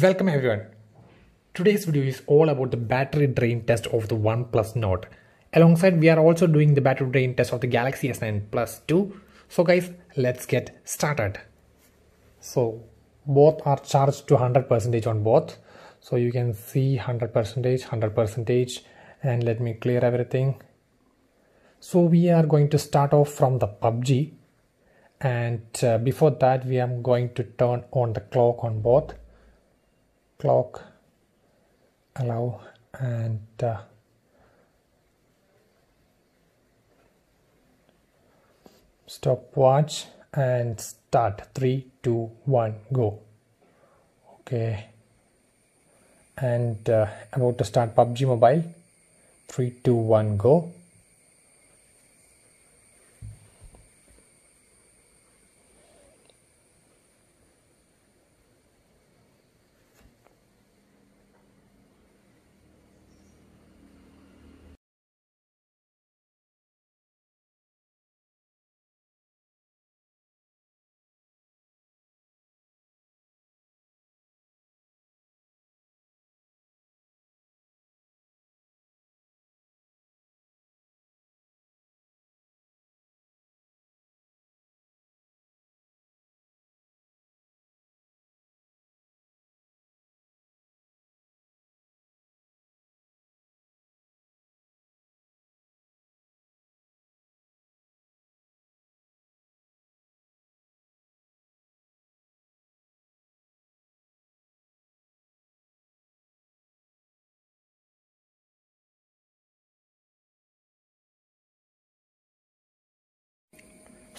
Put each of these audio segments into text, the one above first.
Welcome everyone. Today's video is all about the battery drain test of the OnePlus Nord. Alongside we are also doing the battery drain test of the Galaxy S9 Plus 2. So guys, let's get started. So both are charged to 100% on both. So you can see 100%, 100% and let me clear everything. So we are going to start off from the PUBG and uh, before that we are going to turn on the clock on both clock allow and uh, stopwatch and start. Three two one go. Okay. And uh, about to start PUBG mobile. Three two one go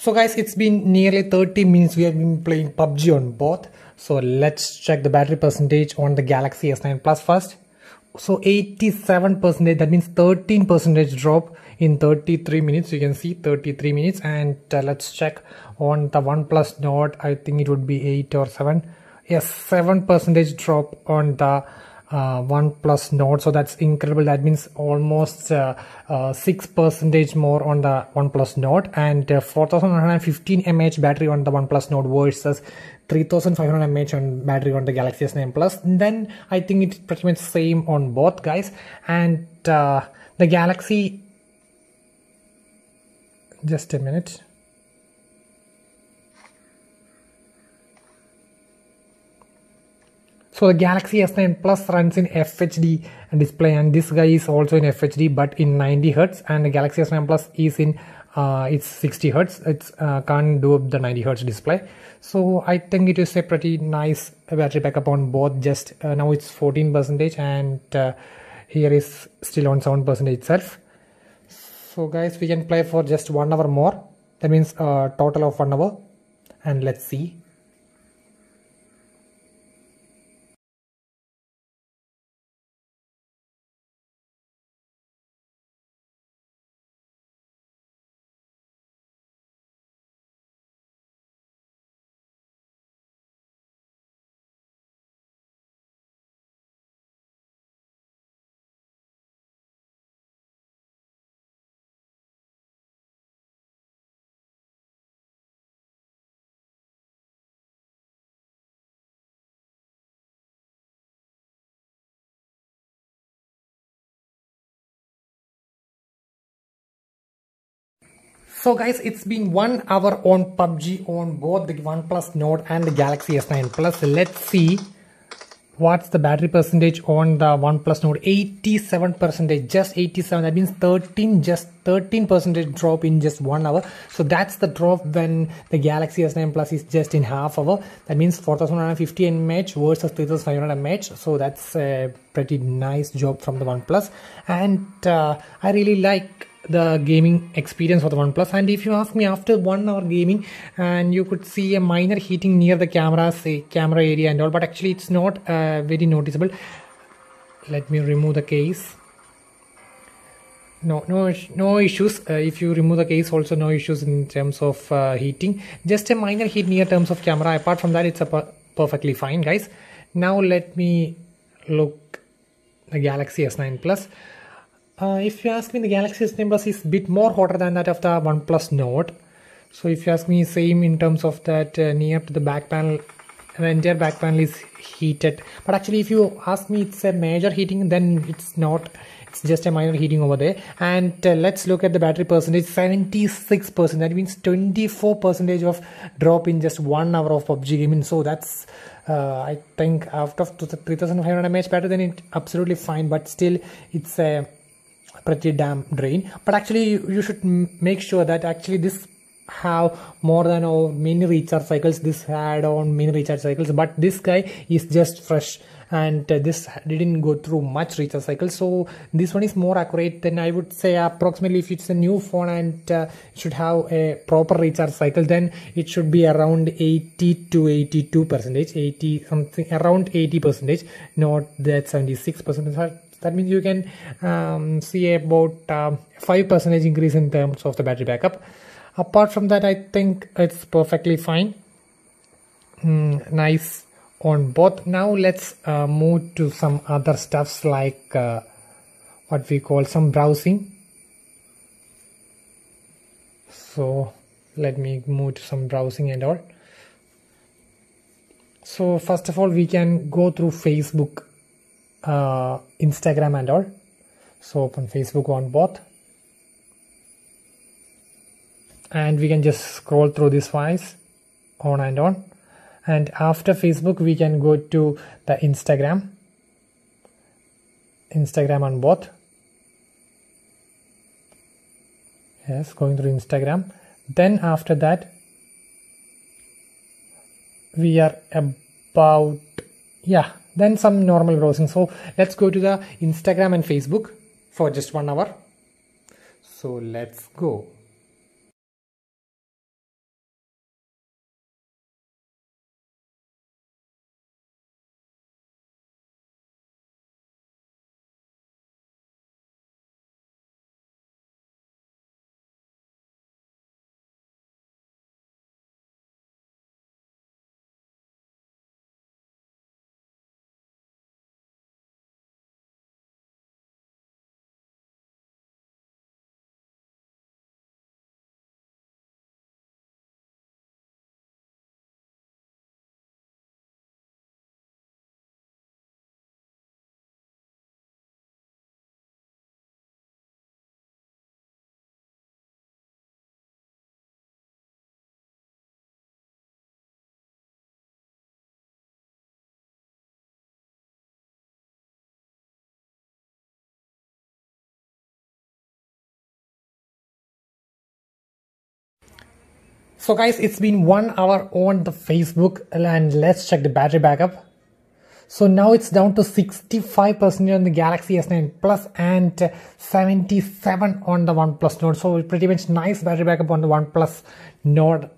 So guys, it's been nearly 30 minutes we have been playing PUBG on both. So let's check the battery percentage on the Galaxy S9 Plus first. So 87 percent, that means 13 percentage drop in 33 minutes. You can see 33 minutes and uh, let's check on the OnePlus Nord. I think it would be 8 or 7. Yes, 7 percentage drop on the uh, OnePlus Nord. So that's incredible. That means almost uh, uh, six percentage more on the one plus Nord and uh, 4115 mAh battery on the one plus Nord versus 3500 mAh on battery on the Galaxy S9 Plus. Then I think it's pretty much same on both guys. And the Galaxy. Just a minute. So the Galaxy S9 Plus runs in FHD and display and this guy is also in FHD but in 90 Hertz and the Galaxy S9 Plus is in uh, it's 60 Hertz. It uh, can't do the 90 Hertz display. So I think it is a pretty nice battery backup on both. Just uh, now it's 14 percentage and uh, here is still on 7 percentage itself. So guys, we can play for just one hour more. That means a total of one hour. And let's see So guys, it's been one hour on PUBG on both the OnePlus Nord and the Galaxy S9 Plus. Let's see what's the battery percentage on the OnePlus Nord. 87 percentage, just 87. That means 13, just 13 percentage drop in just one hour. So that's the drop when the Galaxy S9 Plus is just in half hour. That means 4150 mAh versus 3500 mAh. So that's a pretty nice job from the OnePlus. And uh, I really like the gaming experience for the OnePlus. And if you ask me, after one hour gaming, and you could see a minor heating near the camera, say camera area and all, but actually it's not uh, very noticeable. Let me remove the case. No, no, no issues. Uh, if you remove the case, also no issues in terms of uh, heating. Just a minor heat near terms of camera. Apart from that, it's per perfectly fine, guys. Now let me look the Galaxy S9 Plus. Uh, if you ask me, the Galaxy S9 Plus is a bit more hotter than that of the OnePlus Nord. So if you ask me, same in terms of that uh, near to the back panel the entire back panel is heated. But actually if you ask me it's a major heating then it's not. It's just a minor heating over there. And uh, let's look at the battery percentage 76 percent. That means 24 percentage of drop in just one hour of PUBG gaming. So that's uh, I think out of 3500 mAh battery then it's absolutely fine. But still it's a pretty damn drain. But actually you should make sure that actually this have more than oh, many recharge cycles. This had on many recharge cycles but this guy is just fresh and uh, this didn't go through much recharge cycles so this one is more accurate than i would say approximately if it's a new phone and uh, should have a proper recharge cycle then it should be around 80 to 82 percentage 80 something around 80 percentage not that 76 percent that means you can um, see about um, 5 percentage increase in terms of the battery backup. Apart from that i think it's perfectly fine. Mm, nice on both. Now let's uh, move to some other stuffs like uh, what we call some browsing. So let me move to some browsing and all. So first of all we can go through facebook uh, instagram and all. So open facebook on both. And we can just scroll through this wise on and on. And after facebook we can go to the instagram. Instagram on both. Yes going through instagram. Then after that we are about yeah then some normal browsing. So let's go to the instagram and facebook for just one hour. So let's go So guys, it's been one hour on the Facebook and let's check the battery backup. So now it's down to 65% on the Galaxy S9 Plus and 77 on the OnePlus Nord. So pretty much nice battery backup on the OnePlus Nord.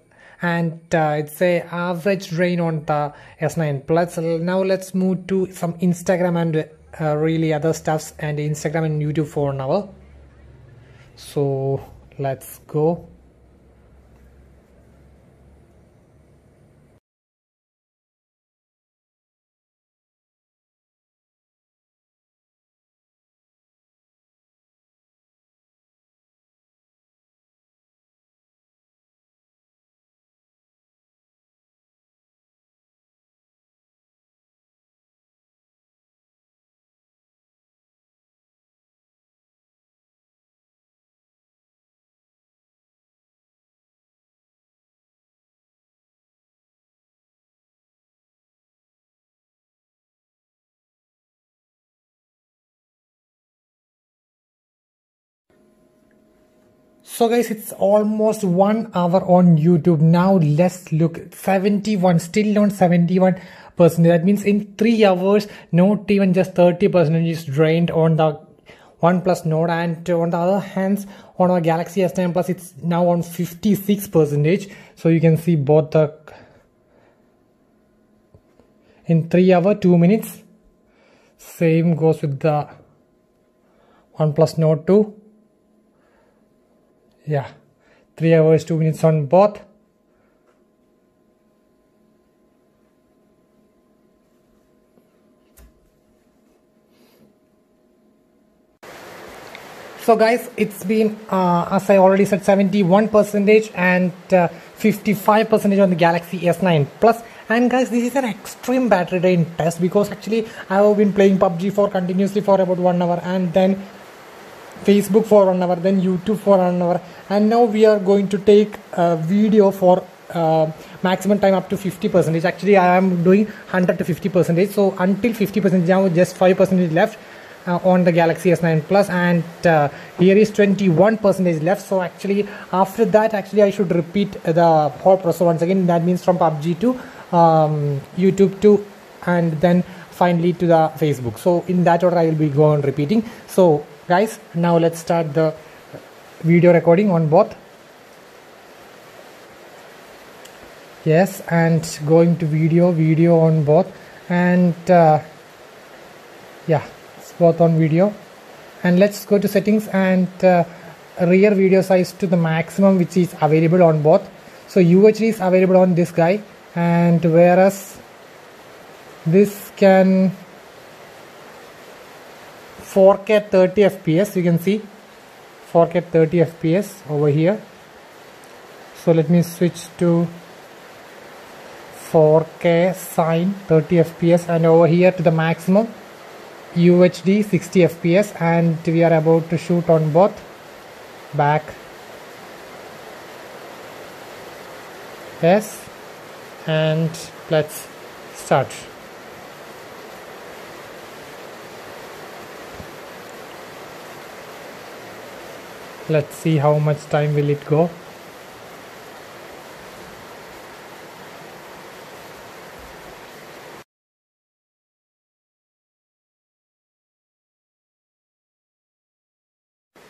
And uh, it's a average drain on the S9 Plus. Now let's move to some Instagram and uh, really other stuffs and Instagram and YouTube for an hour. So let's go. So guys, it's almost one hour on YouTube. Now let's look. 71, still on 71 percent. That means in three hours, not even just 30 percent is drained on the OnePlus Nord. And on the other hands on our Galaxy S10 Plus it's now on 56 percentage. So you can see both the in 3 hour 2 minutes. Same goes with the OnePlus Nord 2 yeah. 3 hours 2 minutes on both. So guys it's been uh, as i already said 71 percentage and uh, 55 percentage on the galaxy s9 plus. And guys this is an extreme battery drain test because actually i have been playing pubg for continuously for about one hour and then facebook for one hour then youtube for one hour. And now we are going to take a video for uh, maximum time up to 50 percentage. Actually i am doing 100 to 50 percentage. So until 50 percent now just 5 percentage left uh, on the Galaxy S9 Plus. And uh, here is 21 percentage left. So actually after that actually I should repeat the whole process once again. That means from PUBG to um, YouTube to and then finally to the Facebook. So in that order I will be going repeating. So guys now let's start the video recording on both. Yes and going to video video on both. And uh, yeah both on video. And let's go to settings and uh, rear video size to the maximum which is available on both. So UHD is available on this guy. And whereas this can 4k 30 fps you can see 4k 30 fps over here. So let me switch to 4k sine 30 fps and over here to the maximum UHD 60 fps and we are about to shoot on both back yes and let's start let's see how much time will it go.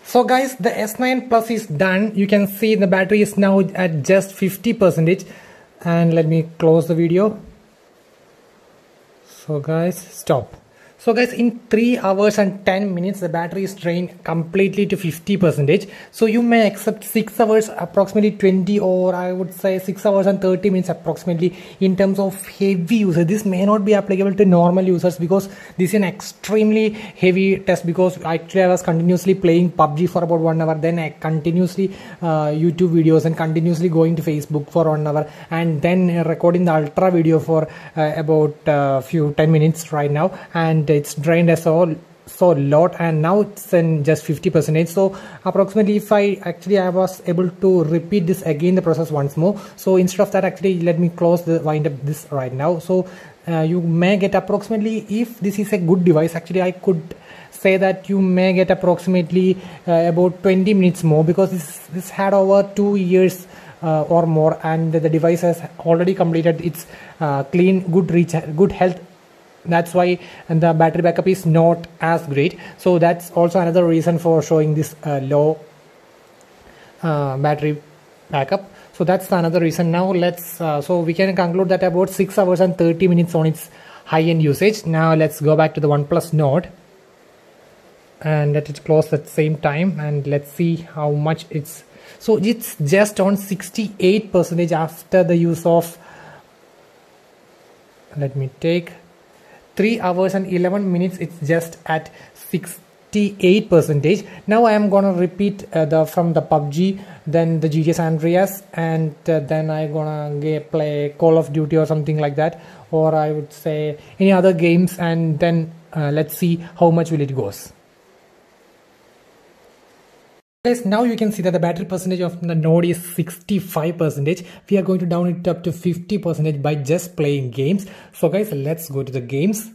So guys the s9 plus is done. You can see the battery is now at just 50 percentage. And let me close the video. So guys stop so guys in 3 hours and 10 minutes the battery is drained completely to 50 percentage. So you may accept 6 hours approximately 20 or I would say 6 hours and 30 minutes approximately in terms of heavy user this may not be applicable to normal users because this is an extremely heavy test because actually I was continuously playing PUBG for about one hour then I continuously uh, YouTube videos and continuously going to Facebook for one hour and then recording the ultra video for uh, about uh, few 10 minutes right now. And it's drained as all so lot and now it's in just 50 percentage. So approximately if i actually i was able to repeat this again the process once more. So instead of that actually let me close the wind up this right now. So uh, you may get approximately if this is a good device actually i could say that you may get approximately uh, about 20 minutes more because this this had over two years uh, or more and the device has already completed its uh, clean good reach good health that's why the battery backup is not as great. So that's also another reason for showing this uh, low uh, battery backup. So that's another reason. Now let's uh, so we can conclude that about 6 hours and 30 minutes on its high-end usage. Now let's go back to the oneplus nord and let it close at the same time and let's see how much it's so it's just on 68 percentage after the use of let me take 3 hours and 11 minutes it's just at 68 percentage. Now i am gonna repeat uh, the from the pubg then the gta san andreas and uh, then i gonna get, play call of duty or something like that or i would say any other games and then uh, let's see how much will it goes Guys, now you can see that the battery percentage of the Nord is 65 percentage. We are going to down it up to 50 percentage by just playing games. So guys, let's go to the games.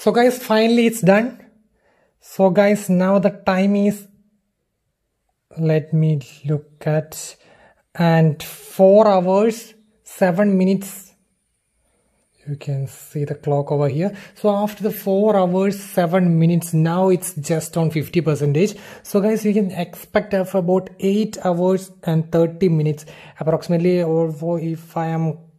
So guys finally it's done. So guys now the time is let me look at and 4 hours 7 minutes. You can see the clock over here. So after the 4 hours 7 minutes now it's just on 50 percentage. So guys you can expect of about 8 hours and 30 minutes approximately or if I am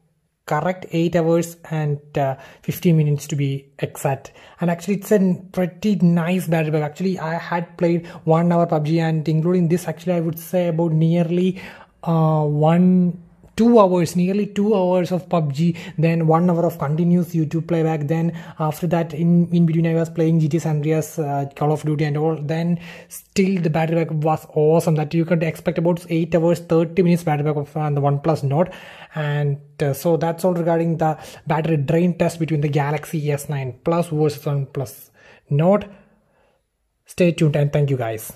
correct 8 hours and uh, 15 minutes to be exact. And actually it's a pretty nice battery pack actually I had played 1 hour PUBG and including this actually I would say about nearly uh, 1 two hours nearly two hours of pubg then one hour of continuous youtube playback then after that in in between i was playing gta san andreas uh, call of duty and all. Then still the battery backup was awesome that you could expect about 8 hours 30 minutes battery backup on the oneplus nord. And uh, so that's all regarding the battery drain test between the galaxy s9 plus versus oneplus nord. Stay tuned and thank you guys